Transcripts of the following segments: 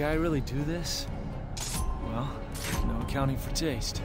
guy really do this? Well, no accounting for taste.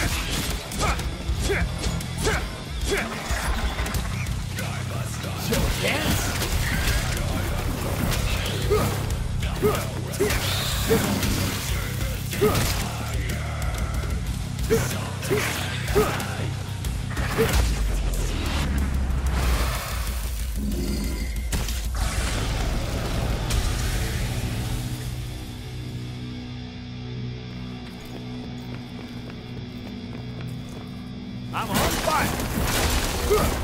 I'm on fire!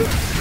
Huh!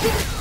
Yeah.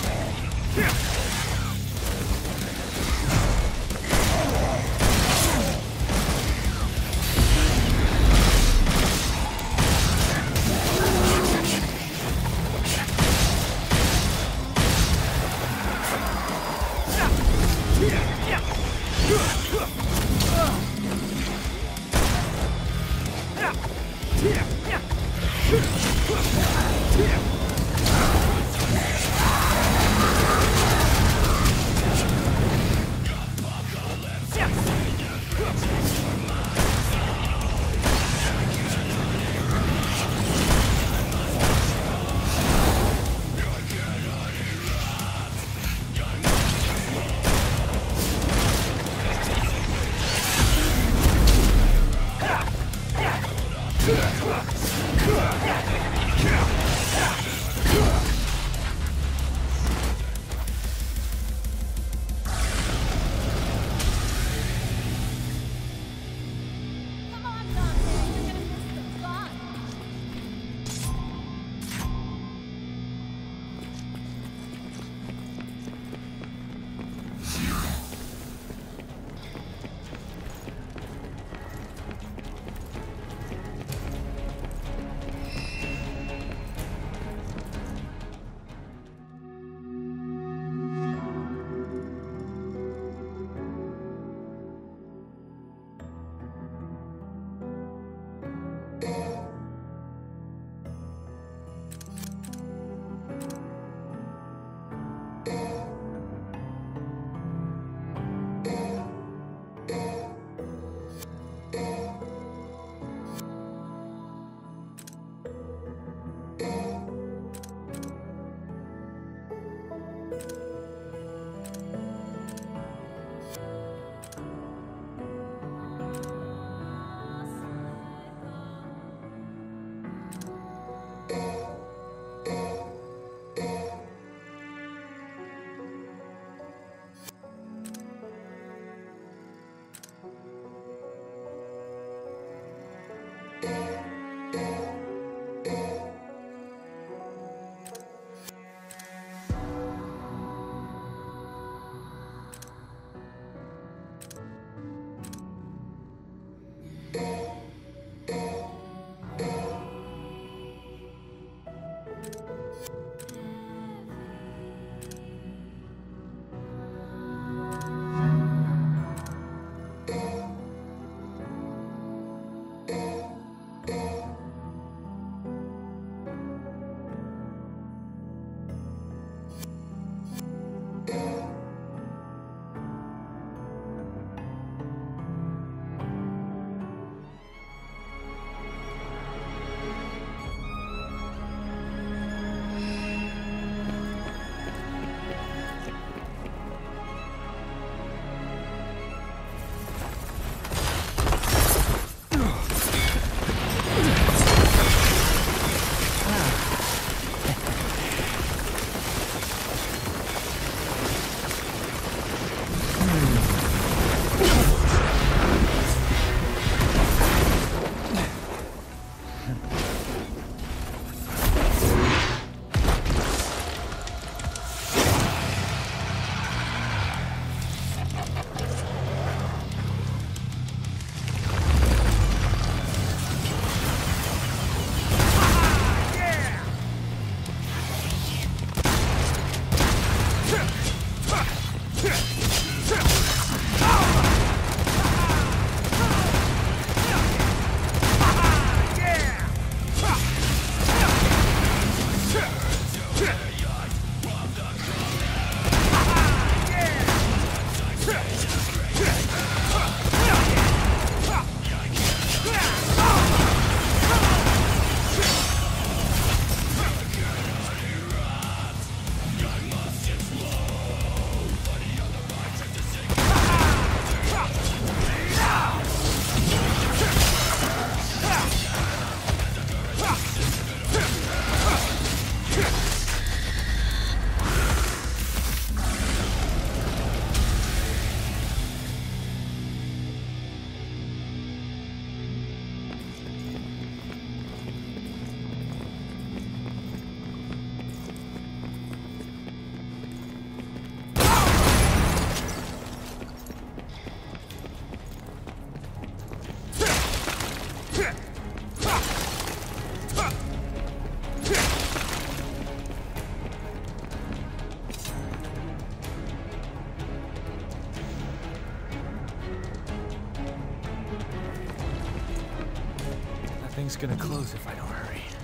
Thing's gonna close if I don't hurry.